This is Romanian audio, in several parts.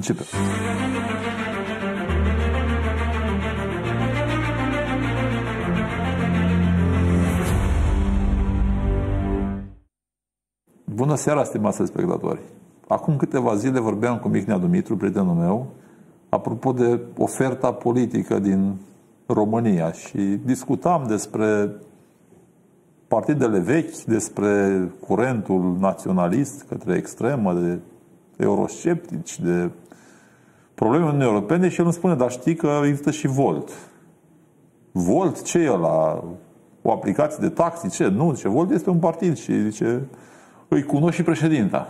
Începem. Bună seara, stimați spectatori! Acum câteva zile vorbeam cu Mihnea Dumitru, prietenul meu, apropo de oferta politică din România și discutam despre partidele vechi, despre curentul naționalist către extremă, de eurosceptici, de probleme Uniunii Europene și el îmi spune, dar știi că există și Volt. Volt, ce e la o aplicație de taxi? Ce? Nu, ce Volt este un partid și zice, îi cunosc și președinta.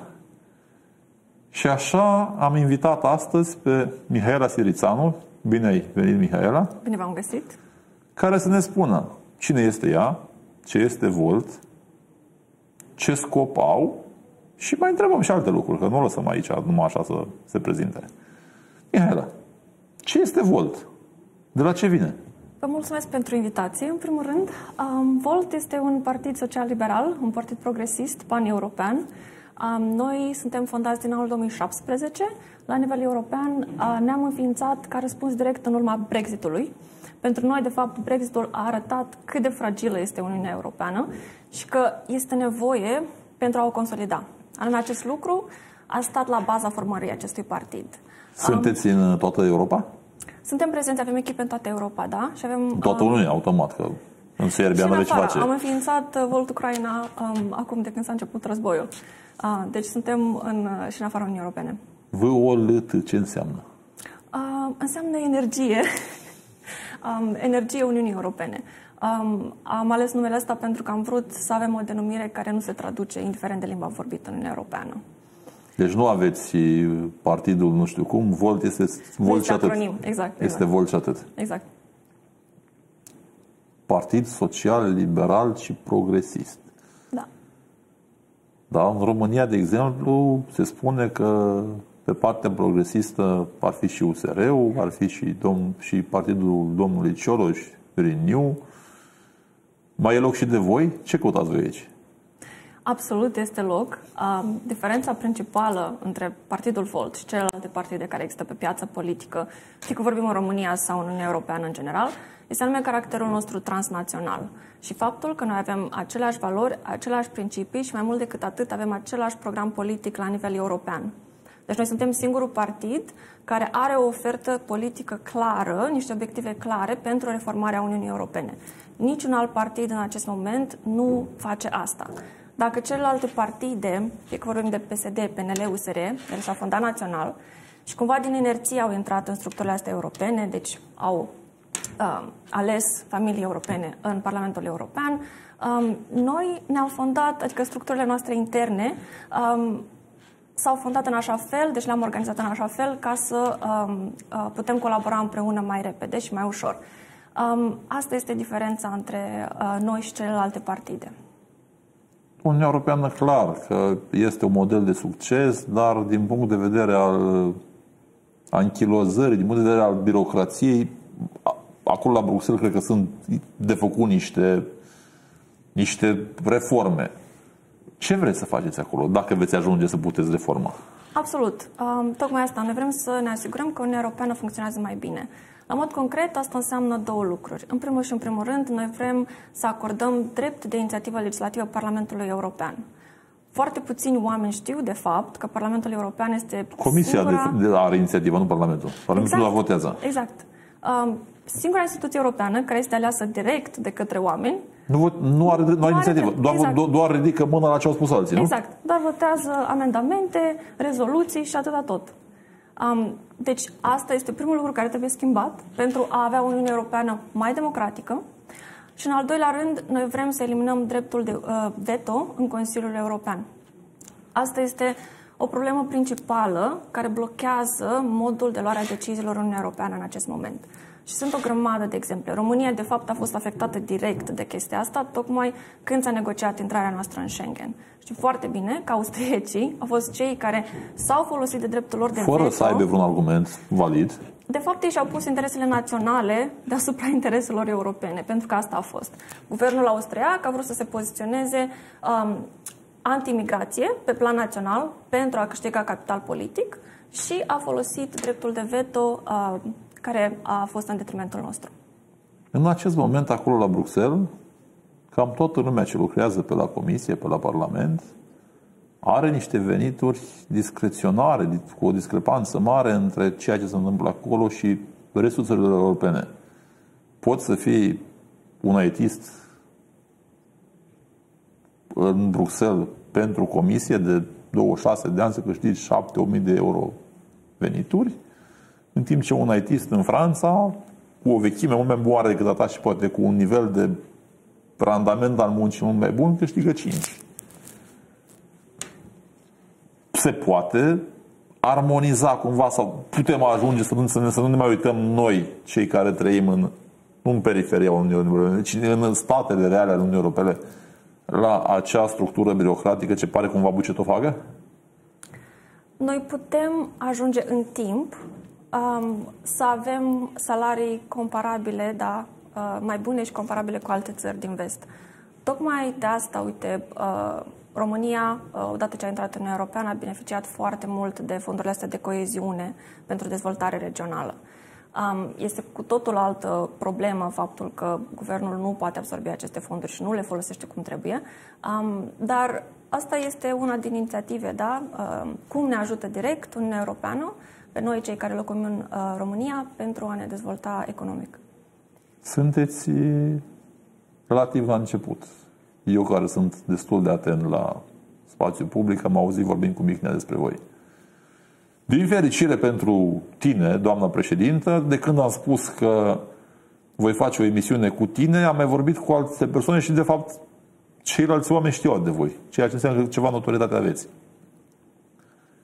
Și așa am invitat astăzi pe Mihaela Sirițanu, bine ai venit Mihaela. Bine v-am găsit. Care să ne spună cine este ea, ce este Volt, ce scop au și mai întrebăm și alte lucruri, că nu o lăsăm aici numai așa să se prezinte. Mihaela, ce este Volt? De la ce vine? Vă mulțumesc pentru invitație. În primul rând, um, Volt este un partid social-liberal, un partid progresist, pan-european. Um, noi suntem fondați din anul 2017. La nivel european uh, ne-am înființat ca răspuns direct în urma Brexitului. Pentru noi, de fapt, Brexitul a arătat cât de fragilă este Uniunea Europeană și că este nevoie pentru a o consolida. Anume, acest lucru a stat la baza formării acestui partid. Sunteți um, în toată Europa? Suntem prezenți, avem echipe în toată Europa, da? Și avem, toată Uniunea, um, automat, că în Serbia nu ce face. Am înființat uh, Volt Ucraina um, acum de când s-a început războiul. Uh, deci suntem în, uh, și în afara Uniunii Europene. VOLT ce înseamnă? Uh, înseamnă energie. um, energie Uniunii Europene. Um, am ales numele ăsta pentru că am vrut să avem o denumire care nu se traduce indiferent de limba vorbită în Uniunea Europeană. Deci nu aveți partidul nu știu cum, Volt este Volt și atât. Acronim. Exact, exact. Este Volt și atât. Exact. Partid social, liberal și progresist. Da. Da, în România, de exemplu, se spune că pe partea progresistă ar fi și USR-ul, ar fi și, domn, și partidul domnului Cioloș, Renew. Mai e loc și de voi? Ce căutați voi aici? Absolut este loc. Um, diferența principală între Partidul Volt și celelalte partide care există pe piața politică, fie că vorbim în România sau în Uniunea Europeană în general, este anume caracterul nostru transnațional și faptul că noi avem aceleași valori, aceleași principii și mai mult decât atât avem același program politic la nivel european. Deci noi suntem singurul partid care are o ofertă politică clară, niște obiective clare pentru reformarea Uniunii Europene. Niciun alt partid în acest moment nu face asta. Dacă celelalte partide, fie că vorbim de PSD, PNL, USR, ele s-au fondat național și cumva din inerție au intrat în structurile astea europene, deci au uh, ales familii europene în Parlamentul European, um, noi ne-am fondat, adică structurile noastre interne, um, s-au fondat în așa fel, deci le-am organizat în așa fel ca să um, uh, putem colabora împreună mai repede și mai ușor. Um, asta este diferența între uh, noi și celelalte partide. Uniunea Europeană, clar că este un model de succes, dar din punct de vedere al anchilozării, din punct de vedere al birocrației, acolo la Bruxelles cred că sunt de făcut niște, niște reforme. Ce vreți să faceți acolo, dacă veți ajunge să puteți reforma? Absolut. Um, tocmai asta. Noi vrem să ne asigurăm că Uniunea Europeană funcționează mai bine. La mod concret, asta înseamnă două lucruri. În primul și în primul rând, noi vrem să acordăm drept de inițiativă legislativă Parlamentului European. Foarte puțini oameni știu, de fapt, că Parlamentul European este Comisia singura... de, de are inițiativă, nu Parlamentul. Parlamentul exact, la votează. Exact. Um, singura instituție europeană care este aleasă direct de către oameni nu, nu are, nu are inițiativă, doar, exact. doar, doar ridică mâna la ce au spus alții, nu? Exact, doar votează amendamente, rezoluții și atâta tot. Um, deci asta este primul lucru care trebuie schimbat pentru a avea o Uniune Europeană mai democratică. Și în al doilea rând, noi vrem să eliminăm dreptul de uh, veto în Consiliul European. Asta este o problemă principală care blochează modul de luare a deciziilor în Uniunea Europeană în acest moment. Și sunt o grămadă de exemple. România, de fapt, a fost afectată direct de chestia asta, tocmai când s-a negociat intrarea noastră în Schengen. Știu foarte bine că austriecii au fost cei care s-au folosit de dreptul lor de Fără veto. să aibă vreun argument valid. De fapt, ei și-au pus interesele naționale deasupra intereselor europene, pentru că asta a fost. Guvernul austriac a vrut să se poziționeze um, anti-migrație pe plan național pentru a câștiga capital politic și a folosit dreptul de veto uh, care a fost în detrimentul nostru. În acest moment, acolo la Bruxelles, cam toată lumea ce lucrează pe la Comisie, pe la Parlament, are niște venituri discreționare, cu o discrepanță mare între ceea ce se întâmplă acolo și restul țărilor europene. Poți să fii un aetist în Bruxelles pentru comisie de 26 de ani să câștigi 7-8.000 de euro venituri, în timp ce un ITist în Franța, cu o vechime mult mai mare decât a ta și poate cu un nivel de randament al muncii mult mai bun, câștigă 5. Se poate armoniza cumva sau putem ajunge să nu, să, ne, să nu ne mai uităm noi, cei care trăim în, nu în periferia Uniunii Europene, ci în statele reale ale Uniunii Europene, la acea structură birocratică ce pare cumva bucetofagă? Noi putem ajunge în timp um, să avem salarii comparabile, da, uh, mai bune și comparabile cu alte țări din vest. Tocmai de asta, uite, uh, România, uh, odată ce a intrat în Uniunea Europeană, a beneficiat foarte mult de fondurile astea de coeziune pentru dezvoltare regională. Um, este cu totul altă problemă faptul că guvernul nu poate absorbi aceste fonduri și nu le folosește cum trebuie, um, dar asta este una din inițiative, da? Um, cum ne ajută direct Uniunea Europeană pe noi, cei care locuim în uh, România, pentru a ne dezvolta economic. Sunteți relativ la început. Eu care sunt destul de atent la spațiu public, am auzit vorbind cu Mihnea despre voi. Din fericire pentru tine, doamna președintă, de când am spus că voi face o emisiune cu tine, am mai vorbit cu alte persoane și, de fapt, ceilalți oameni știau de voi, ceea ce înseamnă că ceva notorietate aveți.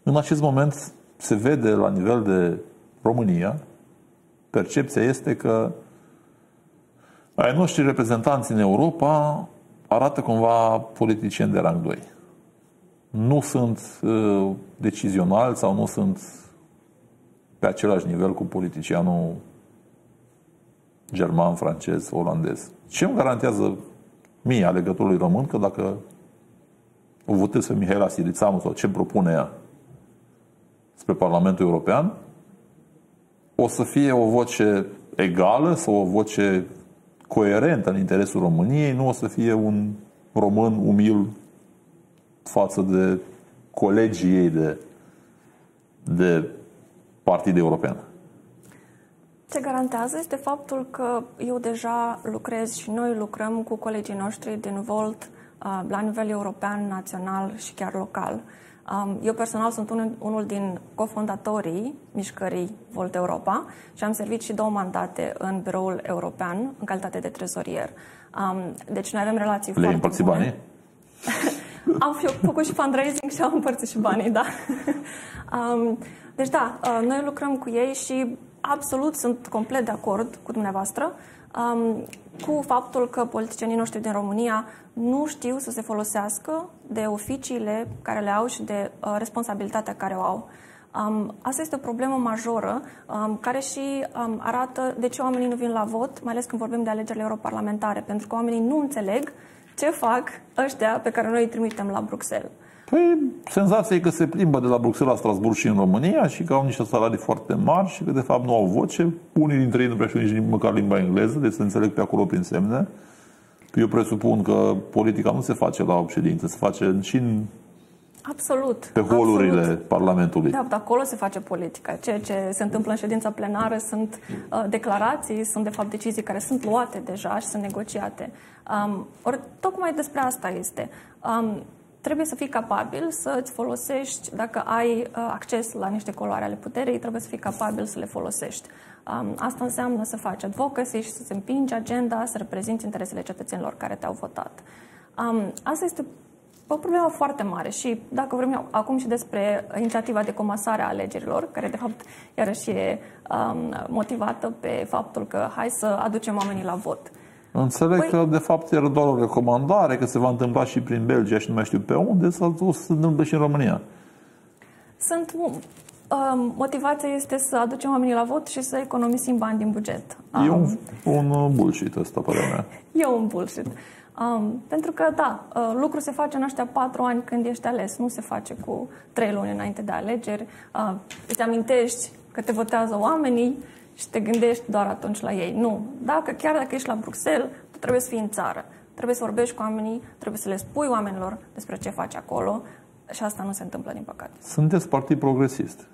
În acest moment se vede la nivel de România, percepția este că ai noștri reprezentanți în Europa arată cumva politicieni de rang 2 nu sunt uh, decizionali sau nu sunt pe același nivel cu politicianul german, francez, olandez. Ce îmi garantează mie, alegătorului român, că dacă o votez pe Mihaela Sirițanu sau ce propune ea spre Parlamentul European, o să fie o voce egală sau o voce coerentă în interesul României, nu o să fie un român umil față de colegii ei de, de partid european? Ce garantează este faptul că eu deja lucrez și noi lucrăm cu colegii noștri din Volt uh, la nivel european, național și chiar local. Um, eu personal sunt unul din cofondatorii mișcării Volt Europa și am servit și două mandate în biroul european în calitate de trezorier. Um, deci noi avem relații Le foarte bune. banii? Am făcut și fundraising și am împărțit și banii, da. um, deci da, uh, noi lucrăm cu ei și absolut sunt complet de acord cu dumneavoastră um, cu faptul că politicienii noștri din România nu știu să se folosească de oficiile care le au și de uh, responsabilitatea care o au. Um, asta este o problemă majoră um, care și um, arată de ce oamenii nu vin la vot, mai ales când vorbim de alegerile europarlamentare, pentru că oamenii nu înțeleg ce fac ăștia pe care noi îi trimitem la Bruxelles. Păi, senzația e că se plimbă de la Bruxelles la Strasburg și în România și că au niște salarii foarte mari și că de fapt nu au voce. Unii dintre ei nu prea știu nici măcar limba engleză, deci se înțeleg pe acolo prin semne. Eu presupun că politica nu se face la ședință, se face și în Absolut. Pe holurile absolut. Parlamentului. Da, acolo se face politica. Ceea ce se întâmplă în ședința plenară sunt uh, declarații, sunt de fapt decizii care sunt luate deja și sunt negociate. Um, ori tocmai despre asta este. Um, trebuie să fii capabil să îți folosești, dacă ai uh, acces la niște coloare ale puterii, trebuie să fii capabil să le folosești. Um, asta înseamnă să faci advocacy și să-ți împingi agenda, să reprezinți interesele cetățenilor care te-au votat. Um, asta este o problemă foarte mare și dacă vrem acum și despre inițiativa de comasare a alegerilor, care de fapt iarăși e um, motivată pe faptul că hai să aducem oamenii la vot. Înțeleg păi... că de fapt era doar o recomandare, că se va întâmpla și prin Belgia și nu mai știu pe unde, sau o să se întâmple și în România. Sunt um, motivația este să aducem oamenii la vot și să economisim bani din buget. E un, un bullshit ăsta, părerea mea. E un bullshit. Um, pentru că, da, uh, lucrul se face în ăștia patru ani când ești ales, nu se face cu trei luni înainte de alegeri. Uh, îți amintești că te votează oamenii și te gândești doar atunci la ei. Nu. Dacă, chiar dacă ești la Bruxelles, tu trebuie să fii în țară. Trebuie să vorbești cu oamenii, trebuie să le spui oamenilor despre ce faci acolo și asta nu se întâmplă, din păcate. Sunteți partid progresist.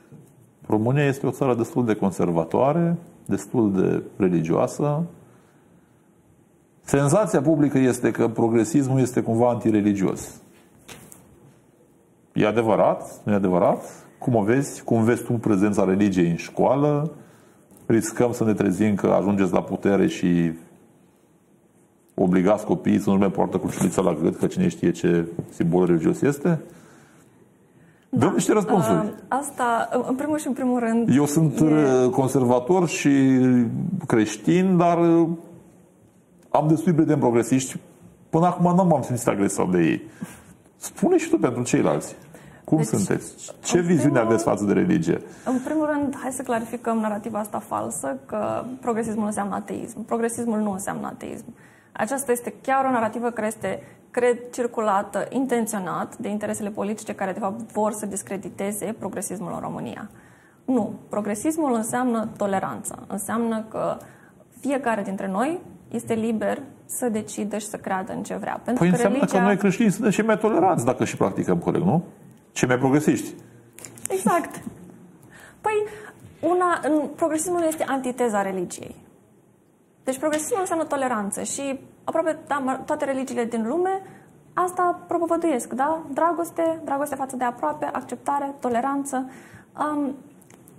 România este o țară destul de conservatoare, destul de religioasă. Senzația publică este că progresismul este cumva antireligios. E adevărat? Nu e adevărat? Cum o vezi? Cum vezi tu prezența religiei în școală? Riscăm să ne trezim că ajungeți la putere și obligați copiii să nu mai poartă cruciulița la gât, că cine știe ce simbol religios este? Da. Dăm niște răspunsuri. Uh, asta, în primul și în primul rând... Eu sunt e... Uh, conservator și creștin, dar uh, am destui prieteni progresiști. Până acum nu m-am simțit agresat de ei. Spune și tu pentru ceilalți. Cum deci, sunteți? Ce viziune primul, aveți față de religie? În primul rând, hai să clarificăm narativa asta falsă, că progresismul înseamnă ateism. Progresismul nu înseamnă ateism. Aceasta este chiar o narativă care este, cred, circulată intenționat de interesele politice care, de fapt, vor să discrediteze progresismul în România. Nu. Progresismul înseamnă toleranță. Înseamnă că fiecare dintre noi este liber să decidă și să creadă în ce vrea. Pentru păi că înseamnă religia... că noi creștini suntem și mai toleranți dacă și practicăm corect, nu? Ce mai progresiști. Exact. Păi, una, în, progresismul este antiteza religiei. Deci progresismul înseamnă toleranță și aproape da, toate religiile din lume asta propovăduiesc, da? Dragoste, dragoste față de aproape, acceptare, toleranță. Um,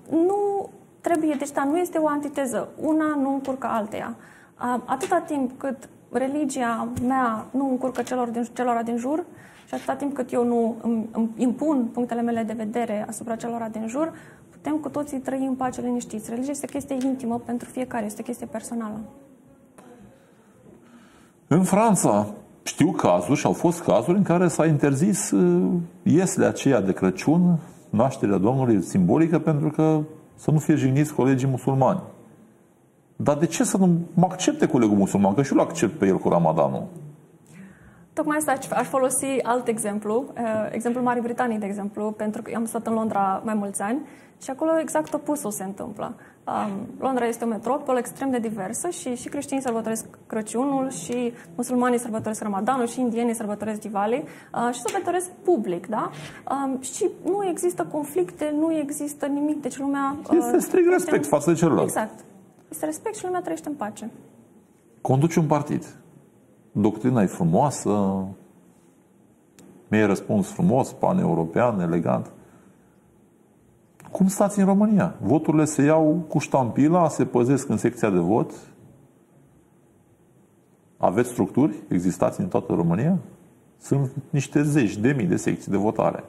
nu trebuie, deci da, nu este o antiteză. Una nu încurcă alteia. Um, atâta timp cât religia mea nu încurcă celor din, celor din jur și atâta timp cât eu nu îmi, îmi impun punctele mele de vedere asupra celor din jur, putem cu toții trăi în pace liniștiți. Religia este o chestie intimă pentru fiecare, este o chestie personală. În Franța știu cazuri și au fost cazuri în care s-a interzis uh, iesle aceea de Crăciun, nașterea Domnului simbolică, pentru că să nu fie jigniți colegii musulmani. Dar de ce să nu mă accepte colegul musulman? Că și eu îl accept pe el cu Ramadanul. Tocmai asta aș folosi alt exemplu, uh, exemplul Marii Britanii, de exemplu, pentru că am stat în Londra mai mulți ani și acolo exact opusul se întâmplă. Um, Londra este o metropolă extrem de diversă și și creștinii sărbătoresc Crăciunul și musulmanii sărbătoresc Ramadanul și indienii sărbătoresc Diwali uh, și sărbătoresc public, da? Um, și nu există conflicte, nu există nimic, deci lumea... Uh, este strict respect în... față de celălalt. Exact. Este respect și lumea trăiește în pace. Conduci un partid. Doctrina e frumoasă, mi-e răspuns frumos, pan-european, elegant. Cum stați în România? Voturile se iau cu ștampila, se păzesc în secția de vot. Aveți structuri? Existați în toată România? Sunt niște zeci de mii de secții de votare.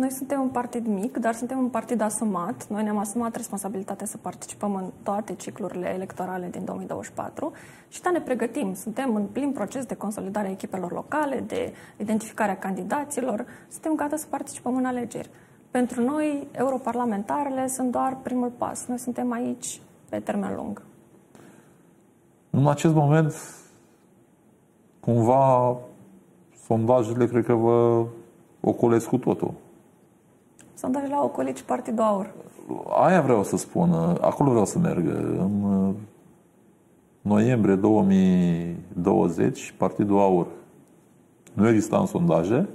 Noi suntem un partid mic, dar suntem un partid asumat. Noi ne-am asumat responsabilitatea să participăm în toate ciclurile electorale din 2024 și da, ne pregătim. Suntem în plin proces de consolidare a echipelor locale, de identificare a candidaților. Suntem gata să participăm în alegeri. Pentru noi, europarlamentarele sunt doar primul pas. Noi suntem aici pe termen lung. În acest moment, cumva, sondajele cred că vă ocolesc cu totul. Sondajele au ocolit și Partidul Aur. Aia vreau să spun. Acolo vreau să merg. În noiembrie 2020, Partidul Aur nu exista în sondaje,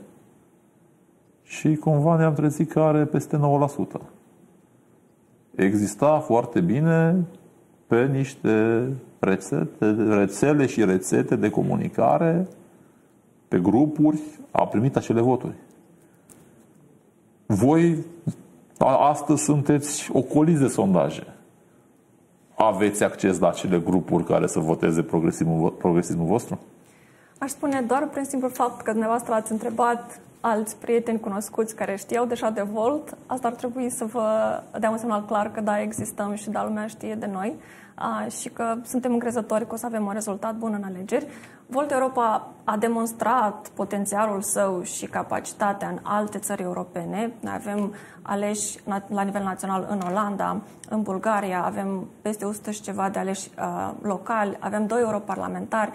și cumva ne-am trezit că are peste 9%. Exista foarte bine pe niște rețete, rețele și rețete de comunicare, pe grupuri, a primit acele voturi. Voi astăzi sunteți ocoliți de sondaje. Aveți acces la acele grupuri care să voteze progresismul, progresismul vostru? Aș spune doar prin simplu fapt că dumneavoastră ați întrebat alți prieteni cunoscuți care știau deja de Volt, asta ar trebui să vă dea un semnal clar că da, existăm și da, lumea știe de noi a, și că suntem încrezători că o să avem un rezultat bun în alegeri. Volt Europa a demonstrat potențialul său și capacitatea în alte țări europene. Noi avem aleși la nivel național în Olanda, în Bulgaria, avem peste 100 și ceva de aleși uh, locali, avem doi europarlamentari,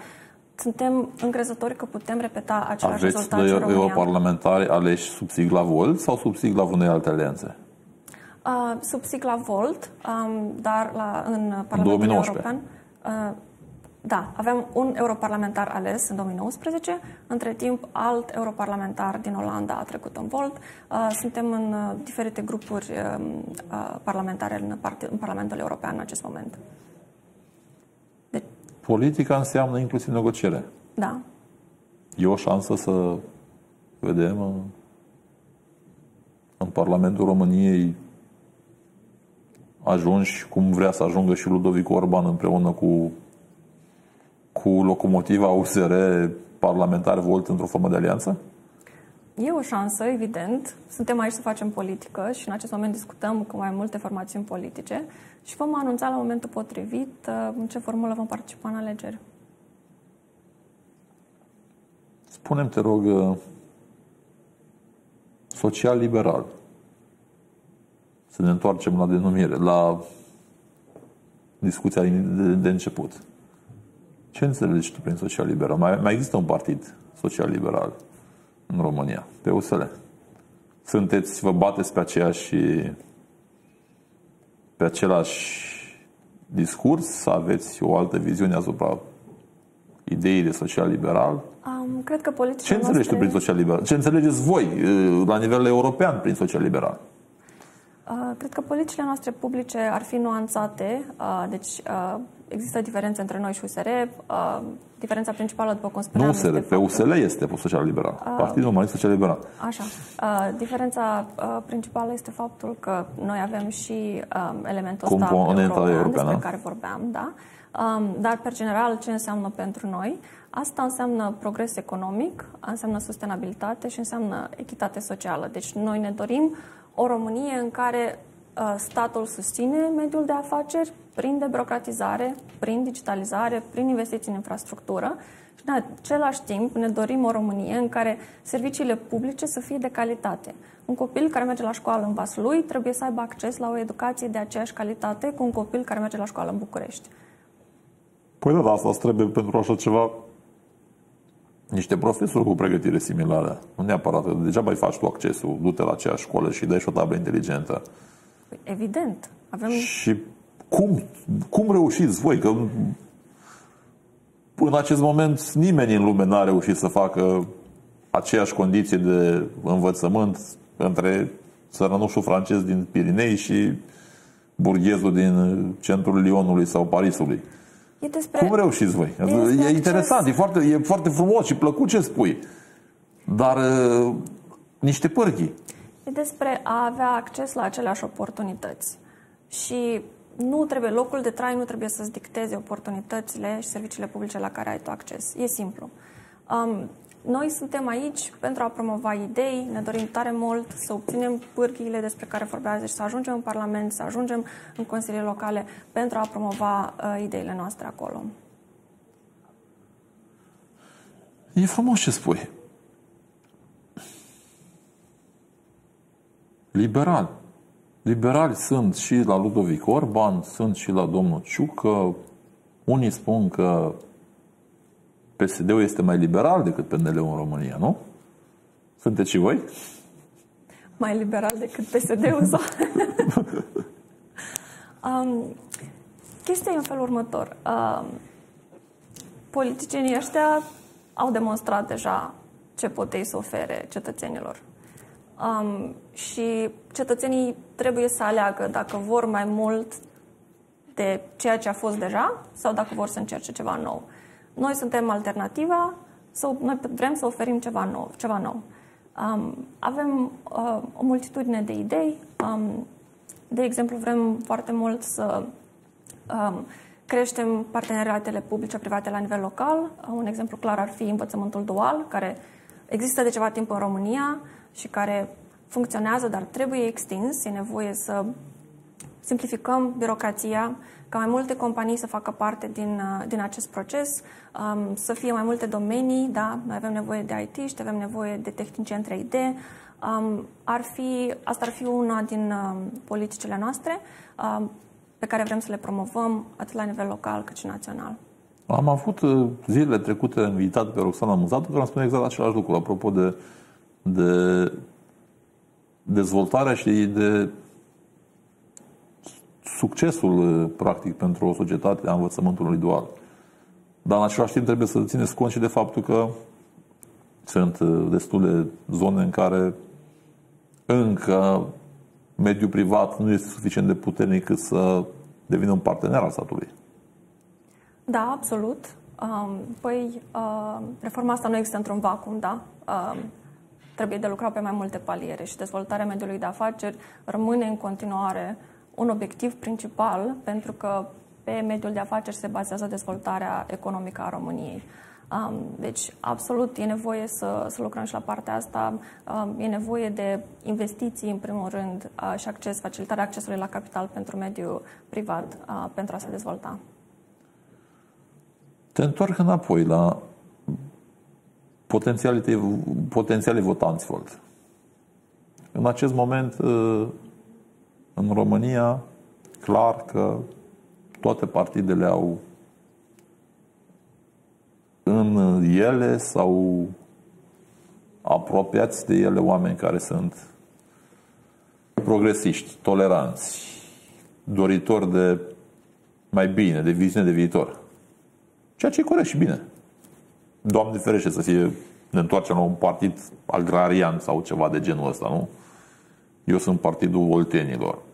suntem încrezători că putem repeta același Aveți rezultat în de România. europarlamentari aleși sub sigla Volt sau sub sigla unei alte alianțe? Uh, sub sigla Volt, um, dar la, în Parlamentul 2019. European. Uh, da, avem un europarlamentar ales în 2019. Între timp, alt europarlamentar din Olanda a trecut în Volt. Uh, suntem în uh, diferite grupuri um, uh, parlamentare în, part- în Parlamentul European în acest moment. Deci, Politica înseamnă inclusiv negociere. da, E o șansă să vedem în, în Parlamentul României ajungi cum vrea să ajungă și Ludovic Orban împreună cu, cu locomotiva USR parlamentar Volt într-o formă de alianță? E o șansă, evident. Suntem aici să facem politică și în acest moment discutăm cu mai multe formațiuni politice și vom anunța la momentul potrivit uh, în ce formulă vom participa în alegeri. Spunem, te rog, uh, social-liberal. Să ne întoarcem la denumire, la discuția de, de început. Ce înțelegi tu prin social-liberal? Mai, mai există un partid social-liberal în România, pe USL. Sunteți, vă bateți pe aceeași pe același discurs, aveți o altă viziune asupra ideii de social-liberal, Um, cred că ce politicile înțelegi tu noastre... prin social-liberal? Ce înțelegeți voi uh, la nivel european prin social-liberal? Uh, Cred că politicile noastre publice ar fi nuanțate, uh, deci uh, există diferențe între noi și USR. uh, Diferența principală, după cum Nu spuneam, USR, este pe faptul- USL este social-liberal. Partidul Umanist Social-Liberal. Așa. Uh, diferența uh, principală este faptul că noi avem și um, elementul ăsta Componenta european, europeană. despre care vorbeam, da. Um, dar, pe general, ce înseamnă pentru noi? Asta înseamnă progres economic, înseamnă sustenabilitate și înseamnă echitate socială. Deci noi ne dorim o Românie în care uh, statul susține mediul de afaceri prin debirocratizare, prin digitalizare, prin investiții în infrastructură și în același timp ne dorim o Românie în care serviciile publice să fie de calitate. Un copil care merge la școală în Vaslui trebuie să aibă acces la o educație de aceeași calitate cu un copil care merge la școală în București. Păi da, dar asta îți trebuie pentru așa ceva niște profesori cu pregătire similară. Nu neapărat, degeaba îi faci tu accesul, du-te la aceeași școală și dai și o tablă inteligentă. Păi, Evident, avem Și cum, cum reușiți voi? Că în acest moment nimeni în lume n-a reușit să facă aceeași condiție de învățământ între țărănușul francez din Pirinei și burghezul din centrul Lyonului sau Parisului. E despre Cum reușiți voi? E despre E acces. interesant, e foarte, e foarte frumos și plăcut ce spui. Dar uh, niște pârghii. E despre a avea acces la aceleași oportunități. Și nu trebuie, locul de trai nu trebuie să-ți dicteze oportunitățile și serviciile publice la care ai tu acces. E simplu. Um, noi suntem aici pentru a promova idei, ne dorim tare mult să obținem pârghiile despre care vorbează și să ajungem în Parlament, să ajungem în consiliile locale pentru a promova uh, ideile noastre acolo. E frumos ce spui. Liberal. Liberali sunt și la Ludovic Orban, sunt și la domnul Ciucă. Unii spun că PSD-ul este mai liberal decât PNL-ul în România, nu? Sunteți și voi? mai liberal decât PSD-ul sau... um, chestia e în felul următor. Um, politicienii ăștia au demonstrat deja ce pot ei să ofere cetățenilor. Um, și cetățenii trebuie să aleagă dacă vor mai mult de ceea ce a fost deja sau dacă vor să încerce ceva nou. Noi suntem alternativa, sau noi vrem să oferim ceva nou. Ceva nou. Um, avem uh, o multitudine de idei. Um, de exemplu, vrem foarte mult să um, creștem parteneriatele publice-private la nivel local. Uh, Un exemplu clar ar fi învățământul dual, care există de ceva timp în România și care funcționează, dar trebuie extins. E nevoie să simplificăm birocrația, ca mai multe companii să facă parte din, uh, din acest proces, um, să fie mai multe domenii, da, noi avem nevoie de IT, avem nevoie de tehnicieni 3D, um, ar fi, asta ar fi una din um, politicile noastre um, pe care vrem să le promovăm atât la nivel local cât și național. Am avut uh, zilele trecute invitat pe Roxana Muzatu care îmi spune exact același lucru, apropo de, de dezvoltarea și de succesul uh, practic pentru o societate a învățământului dual. Dar în același timp trebuie să țineți cont și de faptul că sunt uh, destule zone în care încă mediul privat nu este suficient de puternic cât să devină un partener al statului. Da, absolut. Um, păi, uh, reforma asta nu există într-un vacuum, da? Um, trebuie de lucrat pe mai multe paliere și dezvoltarea mediului de afaceri rămâne în continuare un obiectiv principal pentru că pe mediul de afaceri se bazează dezvoltarea economică a României. Um, deci, absolut, e nevoie să, să lucrăm și la partea asta. Um, e nevoie de investiții, în primul rând, uh, și acces, facilitarea accesului la capital pentru mediul privat uh, pentru a se dezvolta. Te întorc înapoi la potențiale votanți Volt. În acest moment, uh, în România, clar că toate partidele au în ele sau apropiați de ele oameni care sunt progresiști, toleranți, doritori de mai bine, de viziune de viitor. Ceea ce e corect și bine. Doamne ferește să fie, ne întoarcem la un partid agrarian sau ceva de genul ăsta, nu? Eu sunt partidul oltenilor.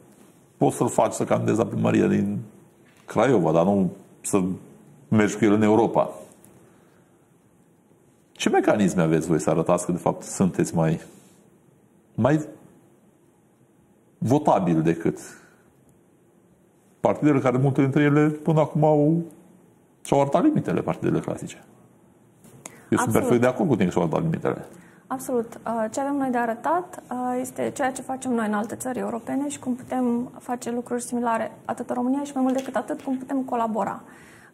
Poți să-l faci să candidezi la primărie din Craiova, dar nu să mergi cu el în Europa. Ce mecanisme aveți voi să arătați că, de fapt, sunteți mai, mai votabil decât partidele care multe dintre ele până acum au și-au arătat limitele partidele clasice. Eu Absolut. sunt perfect de acord cu tine că și-au arătat limitele. Absolut. Uh, ce avem noi de arătat uh, este ceea ce facem noi în alte țări europene și cum putem face lucruri similare atât în România și mai mult decât atât cum putem colabora.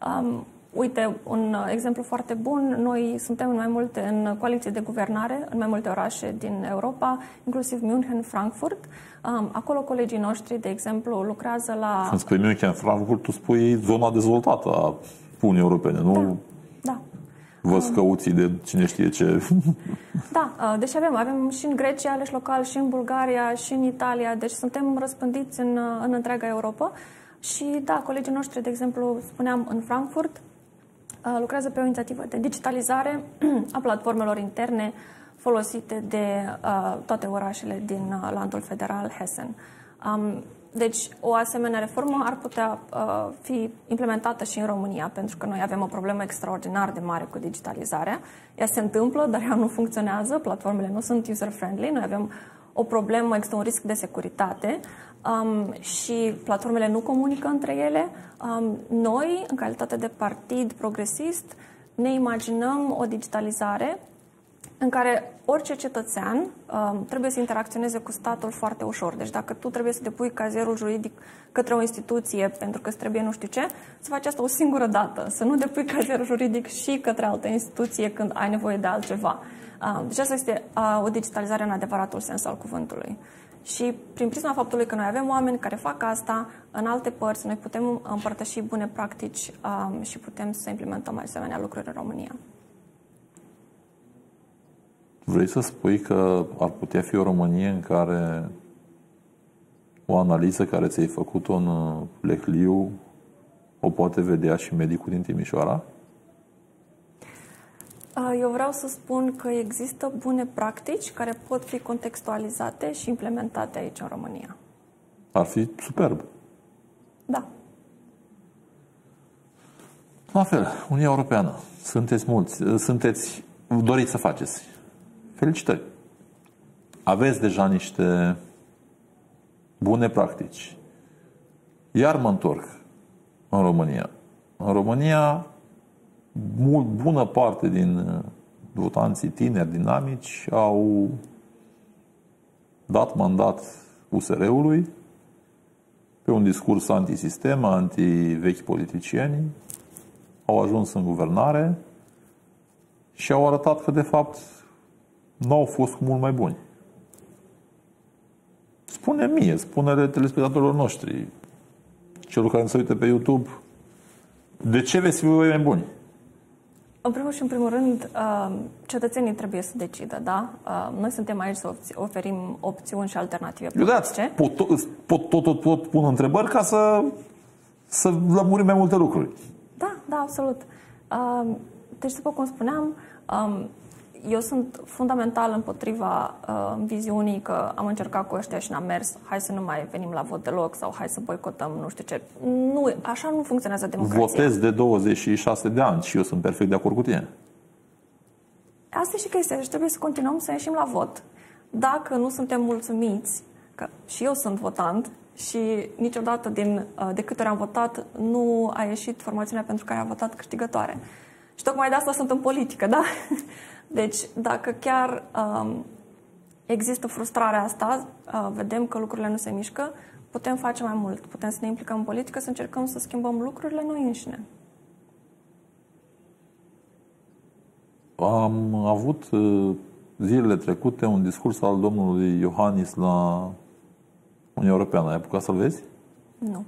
Um, Uite, un exemplu foarte bun, noi suntem în mai multe, în coaliție de guvernare, în mai multe orașe din Europa, inclusiv München, Frankfurt. Um, acolo colegii noștri, de exemplu, lucrează la... Când spui München, Frankfurt, tu spui zona dezvoltată a Uniunii Europene, nu? Da, da. Vă um, scăuții de cine știe ce. Da, uh, deci avem, avem și în Grecia aleși local, și în Bulgaria, și în Italia, deci suntem răspândiți în, uh, în întreaga Europa. Și da, colegii noștri, de exemplu, spuneam în Frankfurt, Uh, lucrează pe o inițiativă de digitalizare a platformelor interne folosite de uh, toate orașele din uh, landul federal Hessen. Um, deci, o asemenea reformă ar putea uh, fi implementată și în România, pentru că noi avem o problemă extraordinar de mare cu digitalizarea. Ea se întâmplă, dar ea nu funcționează, platformele nu sunt user-friendly, noi avem o problemă, există un risc de securitate um, și platformele nu comunică între ele. Um, noi, în calitate de partid progresist, ne imaginăm o digitalizare în care orice cetățean um, trebuie să interacționeze cu statul foarte ușor. Deci dacă tu trebuie să depui cazierul juridic către o instituție pentru că îți trebuie nu știu ce, să faci asta o singură dată. Să nu depui cazierul juridic și către altă instituție când ai nevoie de altceva. Um, deci asta este uh, o digitalizare în adevăratul sens al cuvântului. Și prin prisma faptului că noi avem oameni care fac asta în alte părți, noi putem împărtăși bune practici um, și putem să implementăm asemenea lucruri în România. Vrei să spui că ar putea fi o Românie în care o analiză care ți-ai făcut-o în uh, Lehliu o poate vedea și medicul din Timișoara? Eu vreau să spun că există bune practici care pot fi contextualizate și implementate aici în România. Ar fi superb. Da. La fel, Uniunea Europeană. Sunteți mulți, sunteți, doriți să faceți. Felicitări. Aveți deja niște bune practici. Iar mă întorc în România. În România mult, bună parte din uh, votanții tineri, dinamici, au dat mandat USR-ului pe un discurs antisistem, anti-vechi politicieni, au ajuns în guvernare și au arătat că, de fapt, nu au fost mult mai buni. Spune mie, spune telespectatorilor noștri, celor care se uită pe YouTube, De ce veți fi voi mai buni? În primul și în primul rând, uh, cetățenii trebuie să decidă, da? Uh, noi suntem aici să oferim opțiuni și alternative politice. Pot, tot, pot, tot, tot, tot pun întrebări ca să, să lămurim mai multe lucruri. Da, da, absolut. Uh, deci, după cum spuneam, um, eu sunt fundamental împotriva uh, viziunii că am încercat cu ăștia și n-am mers, hai să nu mai venim la vot deloc sau hai să boicotăm nu știu ce. Nu, așa nu funcționează democrația. Votez de 26 de ani și eu sunt perfect de acord cu tine. Asta e și chestia, deci trebuie să continuăm să ieșim la vot. Dacă nu suntem mulțumiți, că și eu sunt votant și niciodată din, uh, de câte ori am votat nu a ieșit formațiunea pentru care am votat câștigătoare. Și tocmai de asta sunt în politică, da? Deci, dacă chiar um, există frustrarea asta, uh, vedem că lucrurile nu se mișcă, putem face mai mult. Putem să ne implicăm în politică, să încercăm să schimbăm lucrurile noi înșine. Am avut uh, zilele trecute un discurs al domnului Iohannis la Uniunea Europeană. Ai apucat să-l vezi? Nu.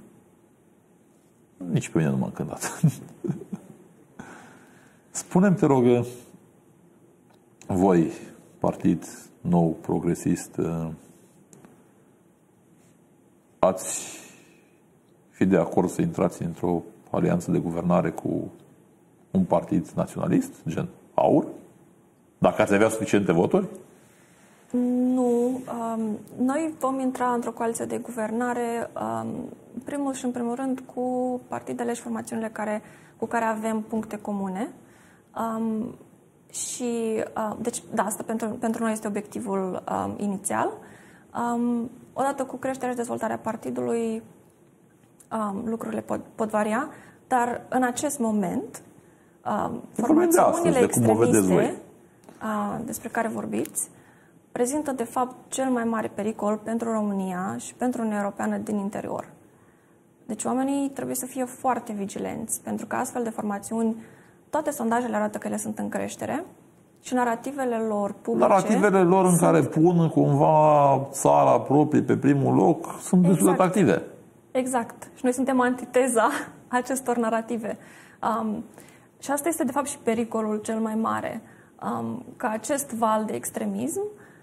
Nici pe mine nu m-a încântat. Spune-mi, te rog, voi, partid nou, progresist, uh, ați fi de acord să intrați într-o alianță de guvernare cu un partid naționalist, gen AUR, dacă ați avea suficiente voturi? Nu. Um, noi vom intra într-o coaliție de guvernare, um, primul și în primul rând, cu partidele și formațiunile care, cu care avem puncte comune. Um, și, uh, deci, da, asta pentru, pentru noi este obiectivul um, inițial. Um, odată cu creșterea și dezvoltarea partidului, um, lucrurile pot, pot varia, dar în acest moment, um, formațiunile extremiste uh, despre care vorbiți prezintă, de fapt, cel mai mare pericol pentru România și pentru Uniunea Europeană din interior. Deci oamenii trebuie să fie foarte vigilenți, pentru că astfel de formațiuni toate sondajele arată că ele sunt în creștere și narativele lor publice... Narativele lor în care pun cumva țara proprie pe primul loc sunt exact. destul de exact. atractive. Exact. Și noi suntem antiteza acestor narative. Um, și asta este, de fapt, și pericolul cel mai mare. Um, că acest val de extremism,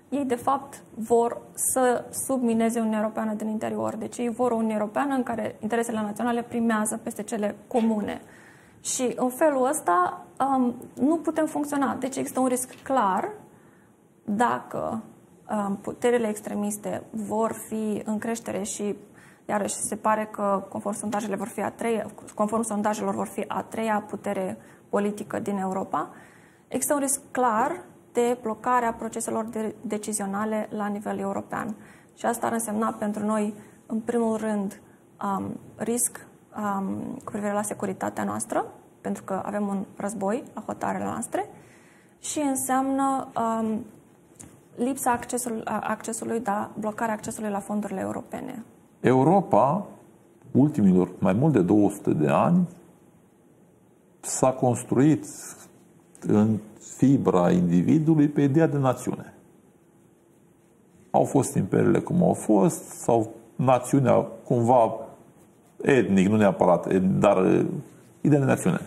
ei, de fapt, vor să submineze Uniunea Europeană din interior. Deci ei vor o Uniune Europeană în care interesele naționale primează peste cele comune. Și în felul ăsta um, nu putem funcționa. Deci există un risc clar dacă um, puterile extremiste vor fi în creștere și iarăși se pare că conform sondajele vor fi a treia, conform sondajelor vor fi a treia putere politică din Europa, există un risc clar de blocare a proceselor de decizionale la nivel european. Și asta ar însemna pentru noi, în primul rând, um, risc um, cu privire la securitatea noastră, pentru că avem un război la hotarele noastre, și înseamnă um, lipsa accesului, accesului, da, blocarea accesului la fondurile europene. Europa, ultimilor mai mult de 200 de ani, s-a construit în fibra individului pe ideea de națiune. Au fost imperiile cum au fost, sau națiunea cumva etnic, nu neapărat, dar ideea de națiune.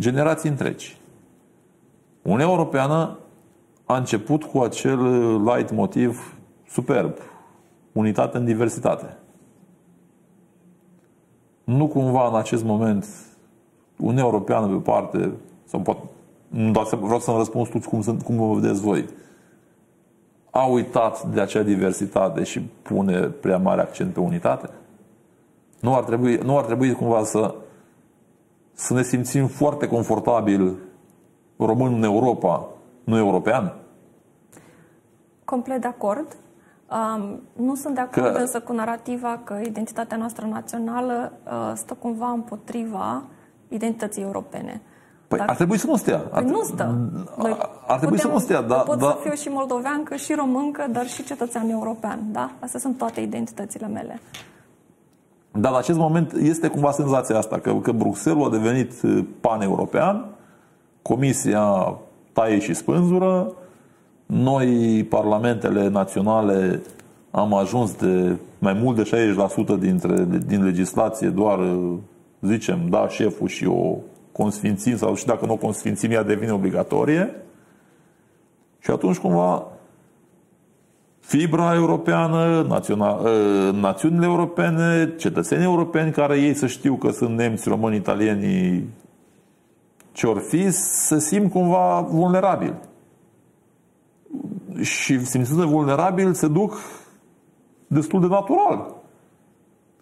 Generații întregi. Uniunea Europeană a început cu acel light motiv superb, unitate în diversitate. Nu cumva în acest moment Uniunea Europeană pe parte, sau poate, nu vreau să-mi răspuns tu cum, sunt, cum vă vedeți voi, a uitat de acea diversitate și pune prea mare accent pe unitate? Nu ar trebui, nu ar trebui cumva să, să ne simțim foarte confortabil român în Europa, nu european? Complet de acord. Um, nu sunt de acord că... însă cu narativa că identitatea noastră națională uh, stă cumva împotriva identității europene. Păi Dacă... ar trebui să nu stea. Ar, păi nu stă. Noi ar trebui putem, să nu stea, da. Pot da. să fiu și moldoveancă, și româncă, dar și cetățean european, da? Astea sunt toate identitățile mele. Dar la acest moment este cumva senzația asta, că, că Bruxelles a devenit uh, pan-european, Comisia taie și spânzură, noi, parlamentele naționale, am ajuns de mai mult de 60% dintre, din legislație doar uh, zicem, da șeful și o consfințim sau și dacă nu o consfințim, ea devine obligatorie. Și atunci cumva fibra europeană, naționa, ă, națiunile europene, cetățenii europeni care ei să știu că sunt nemți, români, italieni, ce or fi, se simt cumva vulnerabili. Și simțindu-se vulnerabil, se duc destul de natural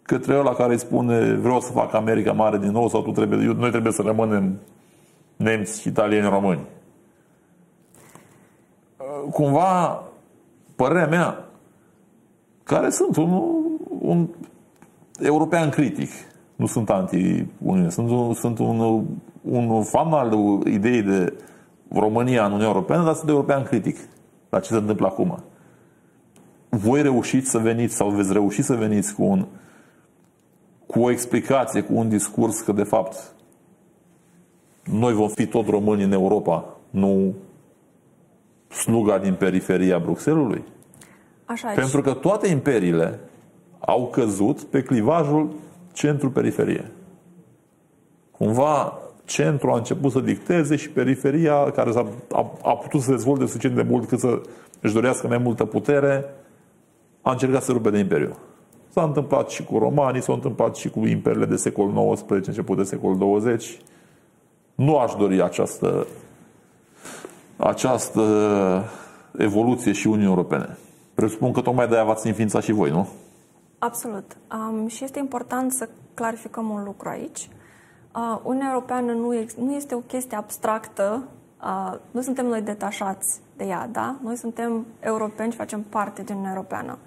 către ăla care îi spune vreau să fac America mare din nou sau tu trebuie, noi trebuie să rămânem nemți, italieni, români. Cumva, părerea mea, care sunt un, un european critic, nu sunt anti-Uniune, sunt, un, sunt un, un fan al ideii de România în Uniunea Europeană, dar sunt european critic la ce se întâmplă acum. Voi reușiți să veniți sau veți reuși să veniți cu un cu o explicație, cu un discurs că, de fapt, noi vom fi tot români în Europa, nu sluga din periferia Bruxellesului? Așa Pentru că toate imperiile au căzut pe clivajul centru-periferie. Cumva centru a început să dicteze și periferia, care a, a, a putut să se dezvolte suficient de mult cât să își dorească mai multă putere, a încercat să rupe de imperiu. S-a întâmplat și cu romanii, s-a întâmplat și cu imperiile de secol XIX, început de secol 20. Nu aș dori această, această evoluție și Uniunii Europene. Presupun că tocmai de-aia v-ați înființat și voi, nu? Absolut. Um, și este important să clarificăm un lucru aici. Uh, Uniunea Europeană nu, ex- nu este o chestie abstractă, uh, nu suntem noi detașați de ea, da? Noi suntem europeni și facem parte din Uniunea Europeană.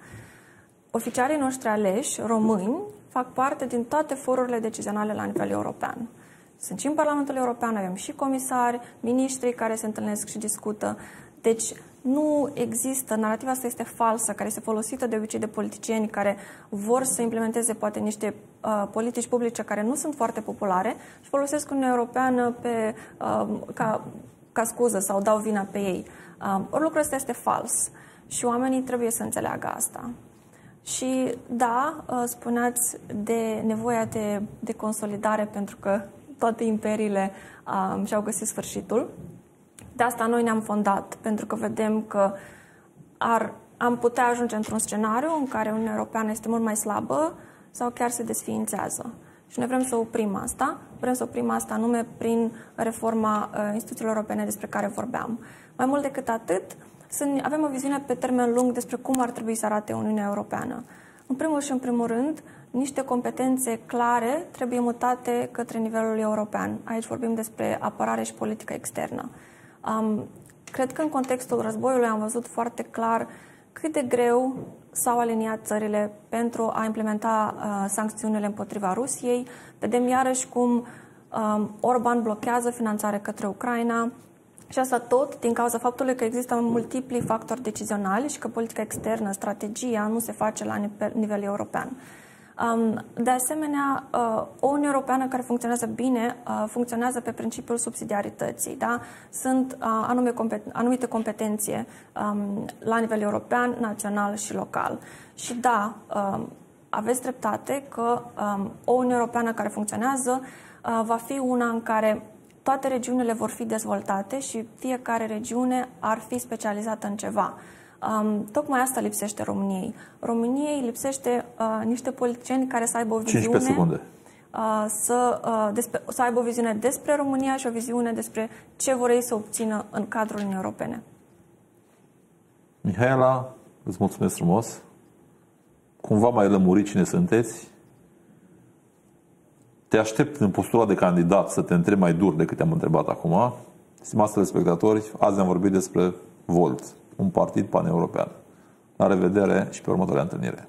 Oficialii noștri aleși, români, fac parte din toate forurile decizionale la nivel european. Sunt și în Parlamentul European, avem și comisari, miniștri care se întâlnesc și discută. Deci nu există, narativa asta este falsă, care este folosită de obicei de politicieni care vor să implementeze poate niște uh, politici publice care nu sunt foarte populare și folosesc Uniunea Europeană pe, uh, ca, ca scuză sau dau vina pe ei. Uh, ori lucrul ăsta este fals și oamenii trebuie să înțeleagă asta. Și da, uh, spuneați de nevoia de, de consolidare pentru că toate imperiile um, și-au găsit sfârșitul. De asta noi ne-am fondat, pentru că vedem că ar, am putea ajunge într-un scenariu în care Uniunea Europeană este mult mai slabă sau chiar se desființează. Și noi vrem să oprim asta, vrem să oprim asta anume prin reforma uh, instituțiilor europene despre care vorbeam. Mai mult decât atât, sunt, avem o viziune pe termen lung despre cum ar trebui să arate Uniunea Europeană. În primul și în primul rând, niște competențe clare trebuie mutate către nivelul european. Aici vorbim despre apărare și politică externă. Um, cred că în contextul războiului am văzut foarte clar cât de greu s-au aliniat țările pentru a implementa uh, sancțiunile împotriva Rusiei. Vedem iarăși cum um, Orban blochează finanțare către Ucraina, și asta tot din cauza faptului că există multipli factori decizionali și că politica externă, strategia, nu se face la nivel european. Um, de asemenea, uh, o Uniune Europeană care funcționează bine uh, funcționează pe principiul subsidiarității. Da? Sunt uh, anume compet- anumite competențe um, la nivel european, național și local. Și da, um, aveți dreptate că o Uniune Europeană care funcționează va fi una în care toate regiunile vor fi dezvoltate și fiecare regiune ar fi specializată în ceva. Um, tocmai asta lipsește României. României lipsește uh, niște politicieni care să aibă o viziune... 15 secunde. Uh, să, uh, despre, să aibă o viziune despre România și o viziune despre ce vor ei să obțină în cadrul Uniunii Europene. Mihaela, îți mulțumesc frumos. Cumva mai lămurit cine sunteți te aștept în postura de candidat să te întreb mai dur decât te-am întrebat acum. Stimați telespectatori, azi am vorbit despre Volt, un partid pan-european. La revedere și pe următoarea întâlnire.